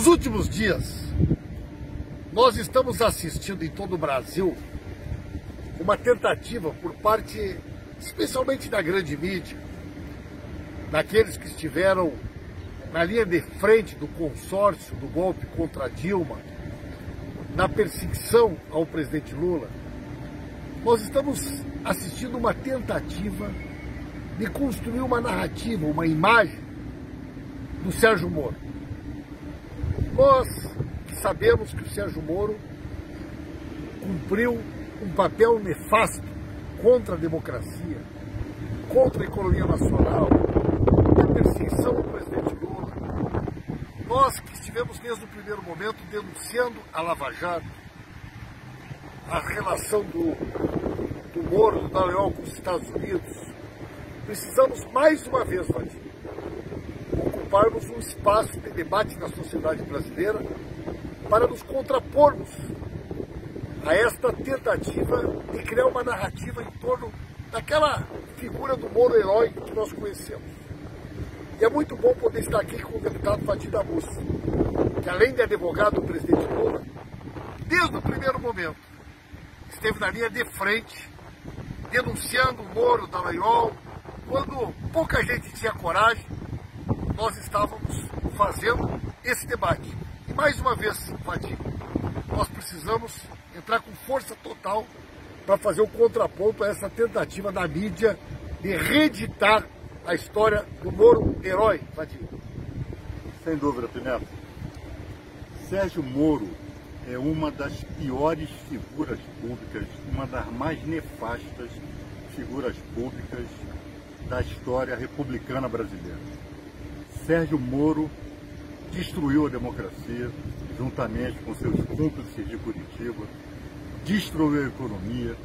Nos últimos dias, nós estamos assistindo em todo o Brasil uma tentativa por parte, especialmente da grande mídia, daqueles que estiveram na linha de frente do consórcio do golpe contra Dilma, na perseguição ao presidente Lula, nós estamos assistindo uma tentativa de construir uma narrativa, uma imagem do Sérgio Moro. Nós sabemos que o Sérgio Moro cumpriu um papel nefasto contra a democracia, contra a economia nacional, na perseguição ao presidente Lula. Nós que estivemos desde o primeiro momento denunciando a Lava Jato, a relação do, do Moro, do Dallagnol com os Estados Unidos, precisamos mais uma vez, Vadir, ocuparmos um espaço de debate na sociedade brasileira para nos contrapormos a esta tentativa de criar uma narrativa em torno daquela figura do Moro herói que nós conhecemos. E é muito bom poder estar aqui com o deputado Fatih Damus, que além de advogado do presidente Lula, desde o primeiro momento, esteve na linha de frente, denunciando o Moro, Dallagnol, quando pouca gente tinha coragem, nós estávamos fazendo esse debate. E mais uma vez, Fatih, nós precisamos entrar com força total para fazer o contraponto a essa tentativa da mídia de reeditar a história do Moro herói, Fatih. Sem dúvida, Pimenta. Sérgio Moro é uma das piores figuras públicas, uma das mais nefastas figuras públicas da história republicana brasileira. Sérgio Moro destruiu a democracia, juntamente com seus cúmplices de Curitiba, destruiu a economia,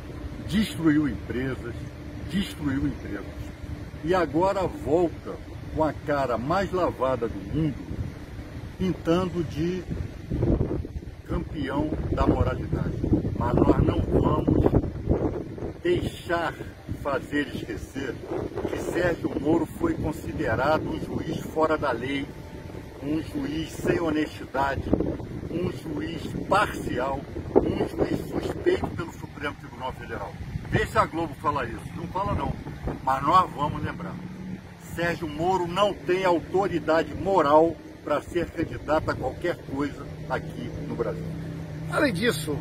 destruiu empresas, destruiu empregos. E agora volta com a cara mais lavada do mundo, pintando de campeão da moralidade. Mas nós não vamos deixar fazer esquecer que Sérgio Moro foi considerado um juiz fora da lei um juiz sem honestidade, um juiz parcial, um juiz suspeito pelo Supremo Tribunal Federal. Deixa a Globo falar isso. Não fala não, mas nós vamos lembrar. Sérgio Moro não tem autoridade moral para ser candidato a qualquer coisa aqui no Brasil. Além disso,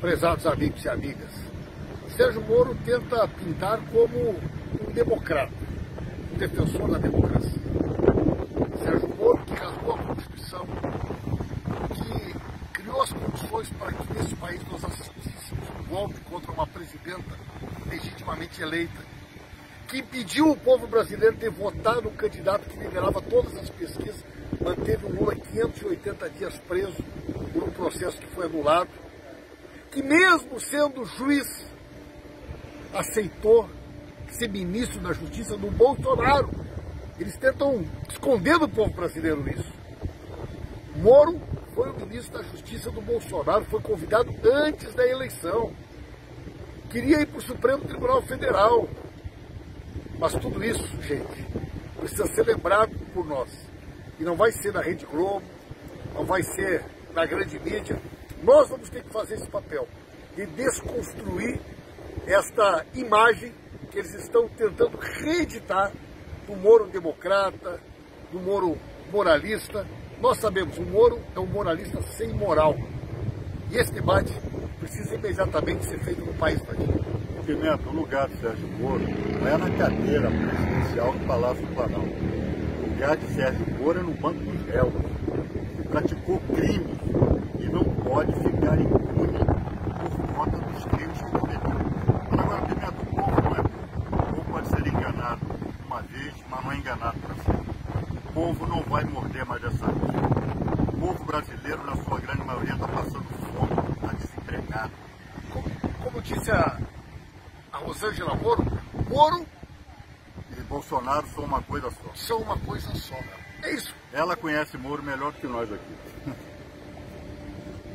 prezados amigos e amigas, Sérgio Moro tenta pintar como um democrata, um defensor da democracia. Sérgio Moro que rasgou a Constituição, que criou as condições para que nesse país nós assistíssemos um golpe contra uma presidenta legitimamente eleita, que impediu o povo brasileiro de votar no candidato que liderava todas as pesquisas, manteve o Lula 580 dias preso por um processo que foi anulado, que mesmo sendo juiz, aceitou ser ministro da Justiça do Bolsonaro, eles tentam esconder do povo brasileiro isso. Moro foi o ministro da Justiça do Bolsonaro, foi convidado antes da eleição. Queria ir para o Supremo Tribunal Federal. Mas tudo isso, gente, precisa ser lembrado por nós. E não vai ser na Rede Globo, não vai ser na grande mídia. Nós vamos ter que fazer esse papel de desconstruir esta imagem que eles estão tentando reeditar do Moro democrata, do Moro moralista. Nós sabemos, o Moro é um moralista sem moral. E esse debate precisa imediatamente ser feito no país, Padilha. Pimenta, o lugar de Sérgio Moro não é na cadeira presidencial do Palácio do Planalto. O lugar de Sérgio Moro é no banco dos réus. Praticou crimes e não pode ficar impune por conta dos crimes que cometeu. Agora, Pimenta, o povo não é burro. O povo pode ser enganado uma vez, mas não é enganado para sempre. O povo não vai morder mais dessa vez. O povo brasileiro, na sua grande maioria, está passando fome, está desempregado. Como, como disse a, a Rosângela Moro, Moro E Bolsonaro são uma coisa só. são uma coisa só. É isso. Ela conhece Moro melhor do que nós aqui.